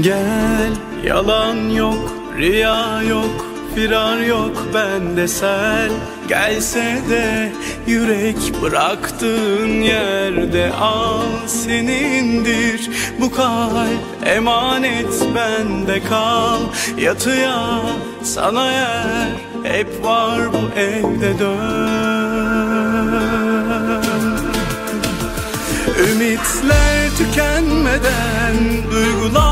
Gel yalan yok riya yok firar yok bende sel. Gelse de yürek bıraktığın yerde al senindir. Bu kalp emanet bende kal. Yatıya sana yer hep var bu evde dön. Ümitler tükenmeden, duygular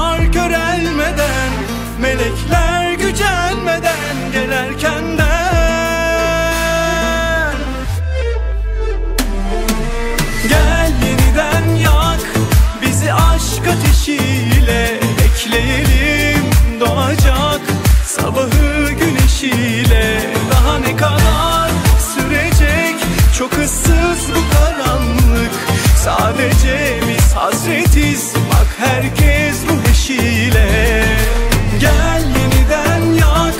hasretiz bak herkes bu eşiyle. Gel yeniden yak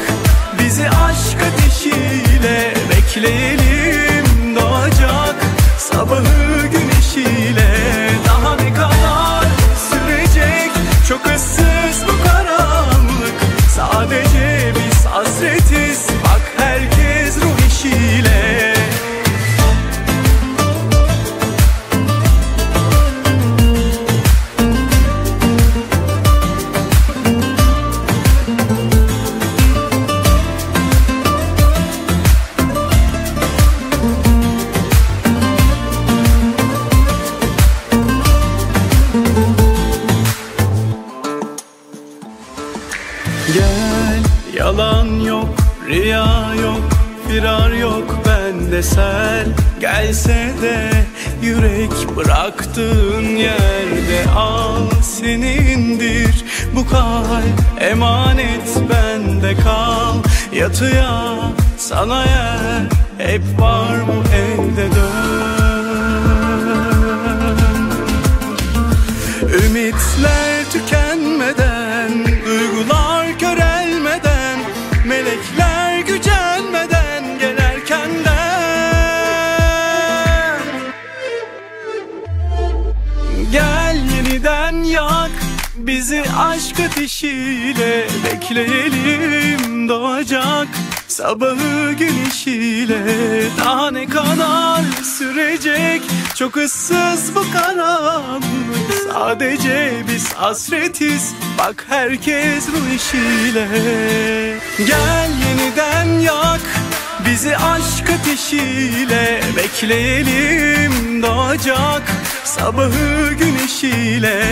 bizi aşk ateşiyle. Bekleyelim yalan yok riya yok firar yok bende sel. Gelse de yürek bıraktığın yerde al senindir. Bu kalp emanet bende kal. Yatıya sana yer hep var bu evde dön. Ümitler tükenmeden, bizi aşk ateşiyle bekleyelim doğacak sabahı güneşiyle daha ne kadar sürecek? Çok ıssız bu karanlık sadece biz hasretiz. Bak herkes ruh işiyle. Gel yeniden yak Bizi aşk ateşiyle. Bekleyelim doğacak Sabahı güneşiyle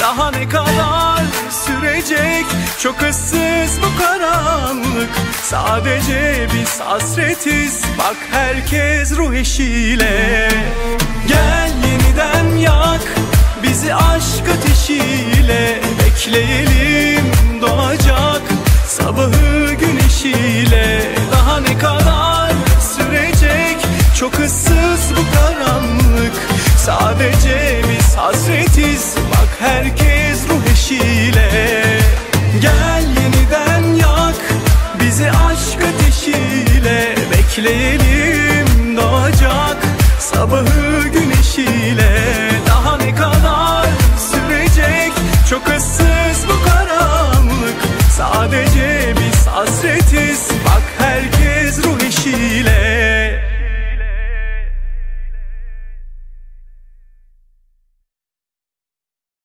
daha ne kadar sürecek? Çok ıssız bu karanlık Sadece biz hasretiz. Bak herkes ruh eşiyle. Gel yeniden yak bizi aşk ateşiyle bekleyelim bekleyelim doğacak sabahı güneşiyle.